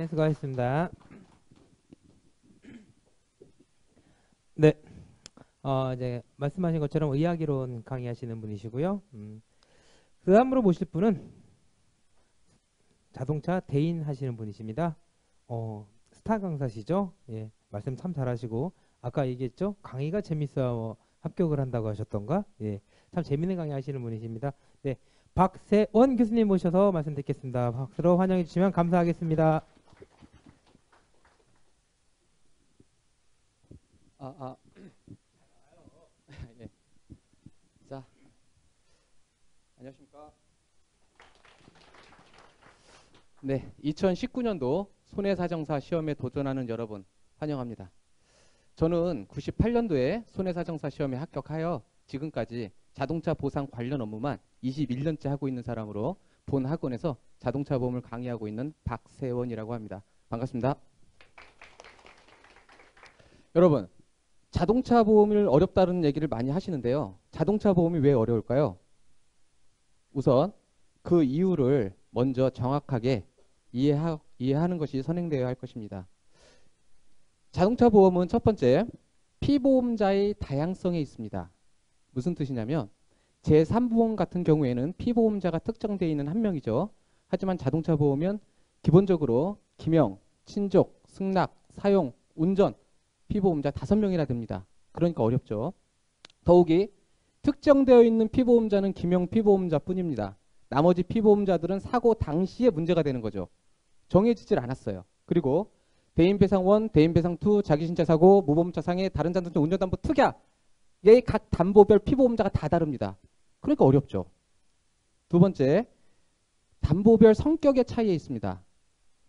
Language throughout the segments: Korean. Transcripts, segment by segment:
네, 수고하셨습니다. 네, 어, 이제 말씀하신 것처럼 의학이론 강의하시는 분이시고요. 음, 그 다음으로 모실 분은 자동차 대인 하시는 분이십니다. 어, 스타 강사시죠? 예, 말씀 참 잘하시고 아까 얘기했죠? 강의가 재밌어 합격을 한다고 하셨던가? 예, 참 재밌는 강의 하시는 분이십니다. 네, 박세원 교수님 모셔서 말씀 듣겠습니다. 박수로 환영해 주시면 감사하겠습니다. 아, 아. 예. 자, 안녕하십니까. 네, 2019년도 손해사정사 시험에 도전하는 여러분 환영합니다. 저는 98년도에 손해사정사 시험에 합격하여 지금까지 자동차 보상 관련 업무만 21년째 하고 있는 사람으로 본 학원에서 자동차 보험을 강의하고 있는 박세원이라고 합니다. 반갑습니다. 여러분, 자동차 보험을 어렵다는 얘기를 많이 하시는데요. 자동차 보험이 왜 어려울까요? 우선 그 이유를 먼저 정확하게 이해하, 이해하는 것이 선행되어야 할 것입니다. 자동차 보험은 첫 번째 피보험자의 다양성에 있습니다. 무슨 뜻이냐면 제3보험 같은 경우에는 피보험자가 특정되어 있는 한 명이죠. 하지만 자동차 보험은 기본적으로 기명, 친족, 승낙, 사용, 운전, 피보험자 다섯 명이나 됩니다. 그러니까 어렵죠. 더욱이 특정되어 있는 피보험자는 기명 피보험자뿐입니다. 나머지 피보험자들은 사고 당시에 문제가 되는 거죠. 정해지질 않았어요. 그리고 대인배상 1, 대인배상 2, 자기신차 사고, 무보험차 상해, 다른 자동차 운전담보 특약 얘각 담보별 피보험자가 다 다릅니다. 그러니까 어렵죠. 두 번째, 담보별 성격의 차이에 있습니다.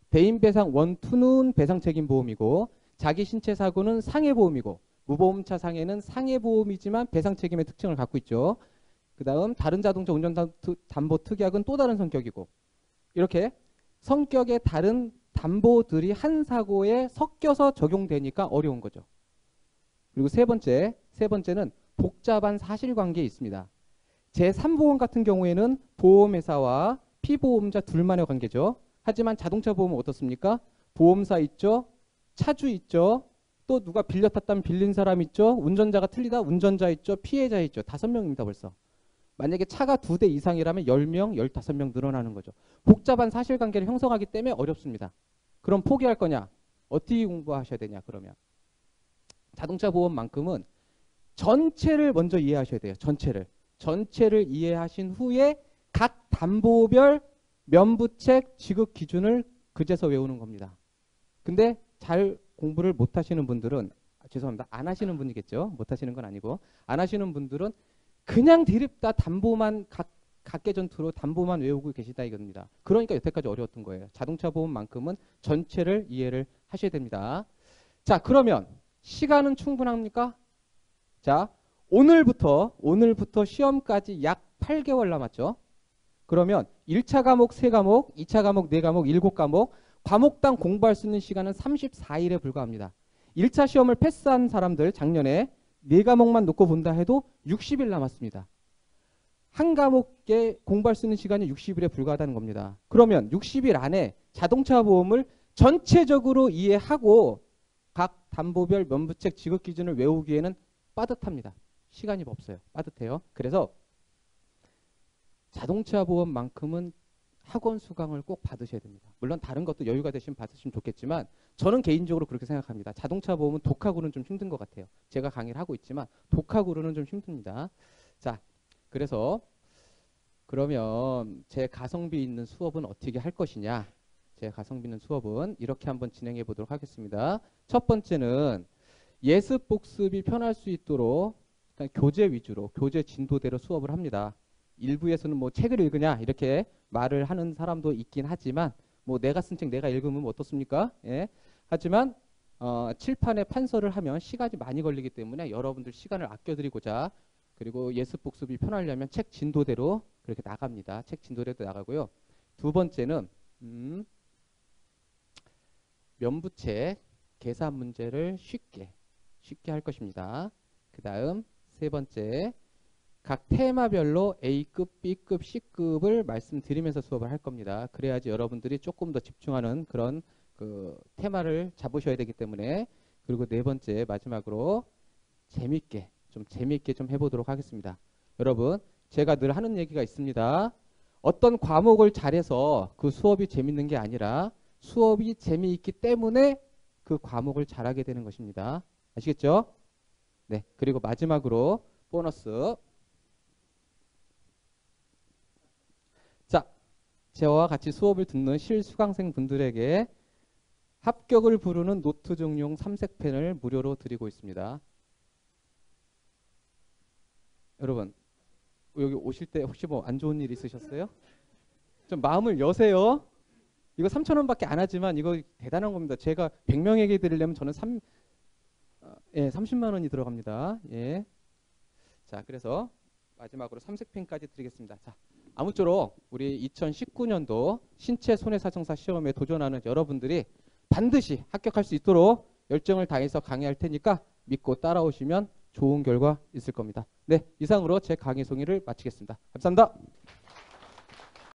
대인배상 1, 2는 배상책임보험이고 자기 신체 사고는 상해보험이고 무보험차 상해는 상해보험이지만 배상 책임의 특징을 갖고 있죠. 그 다음 다른 자동차 운전담보 특약은 또 다른 성격이고 이렇게 성격의 다른 담보들이 한 사고에 섞여서 적용되니까 어려운 거죠. 그리고 세 번째, 세 번째는 복잡한 사실관계에 있습니다. 제3보험 같은 경우에는 보험회사와 피보험자 둘만의 관계죠. 하지만 자동차 보험은 어떻습니까? 보험사 있죠. 차주 있죠. 또 누가 빌려 탔다면 빌린 사람 있죠. 운전자가 틀리다 운전자 있죠. 피해자 있죠. 다섯 명입니다 벌써. 만약에 차가 두 대 이상이라면 10명, 15명 늘어나는 거죠. 복잡한 사실관계를 형성하기 때문에 어렵습니다. 그럼 포기할 거냐? 어떻게 공부하셔야 되냐 그러면. 자동차 보험만큼은 전체를 먼저 이해하셔야 돼요. 전체를. 전체를 이해하신 후에 각 담보별 면부책 지급 기준을 그제서 외우는 겁니다. 근데 잘 공부를 못 하시는 분들은 아, 죄송합니다. 안 하시는 분이겠죠. 못 하시는 건 아니고 안 하시는 분들은 그냥 드립다 담보만 각 각계 전투로 담보만 외우고 계시다 이겁니다. 그러니까 여태까지 어려웠던 거예요. 자동차 보험만큼은 전체를 이해를 하셔야 됩니다. 자, 그러면 시간은 충분합니까? 자, 오늘부터 오늘부터 시험까지 약 8개월 남았죠. 그러면 1차 과목 3과목, 2차 과목 4과목, 7과목, 과목당 공부할 수 있는 시간은 34일에 불과합니다. 1차 시험을 패스한 사람들 작년에 4과목만 놓고 본다 해도 60일 남았습니다. 한 과목에 공부할 수 있는 시간이 60일에 불과하다는 겁니다. 그러면 60일 안에 자동차 보험을 전체적으로 이해하고 각 담보별 면부책 지급 기준을 외우기에는 빠듯합니다. 시간이 없어요. 빠듯해요. 그래서 자동차 보험만큼은 학원 수강을 꼭 받으셔야 됩니다. 물론 다른 것도 여유가 되시면 받으시면 좋겠지만 저는 개인적으로 그렇게 생각합니다. 자동차 보험은 독학으로는 좀 힘든 것 같아요. 제가 강의를 하고 있지만 독학으로는 좀 힘듭니다. 자, 그래서 그러면 제 가성비 있는 수업은 어떻게 할 것이냐? 제 가성비 있는 수업은 이렇게 한번 진행해 보도록 하겠습니다. 첫 번째는 예습 복습이 편할 수 있도록 교재 위주로 교재 진도대로 수업을 합니다. 일부에서는 뭐 책을 읽으냐 이렇게 말을 하는 사람도 있긴 하지만 뭐 내가 쓴 책 내가 읽으면 뭐 어떻습니까? 예. 하지만 어, 칠판에 판서를 하면 시간이 많이 걸리기 때문에 여러분들 시간을 아껴드리고자 그리고 예습 복습이 편하려면 책 진도대로 그렇게 나갑니다. 책 진도대로 나가고요. 두 번째는 음, 면부책 계산 문제를 쉽게 쉽게 할 것입니다. 그 다음 세 번째 각 테마별로 A급, B급, C급을 말씀드리면서 수업을 할 겁니다. 그래야지 여러분들이 조금 더 집중하는 그런 그 테마를 잡으셔야 되기 때문에 그리고 네 번째 마지막으로 재밌게 좀 재밌게 좀 해보도록 하겠습니다. 여러분 제가 늘 하는 얘기가 있습니다. 어떤 과목을 잘해서 그 수업이 재밌는 게 아니라 수업이 재미있기 때문에 그 과목을 잘하게 되는 것입니다. 아시겠죠? 네. 그리고 마지막으로 보너스. 자, 저와 같이 수업을 듣는 실수강생 분들에게 합격을 부르는 노트 종용 삼색펜을 무료로 드리고 있습니다. 여러분, 여기 오실 때 혹시 뭐 안 좋은 일 있으셨어요? 좀 마음을 여세요. 이거 3,000원밖에 안 하지만 이거 대단한 겁니다. 제가 100명에게 드리려면 저는 3 어, 예, 30만 원이 들어갑니다. 예. 자, 그래서 마지막으로 삼색펜까지 드리겠습니다. 자, 아무쪼록 우리 2019년도 신체 손해사정사 시험에 도전하는 여러분들이 반드시 합격할 수 있도록 열정을 다해서 강의할 테니까 믿고 따라오시면 좋은 결과 있을 겁니다. 네, 이상으로 제 강의 송이를 마치겠습니다. 감사합니다.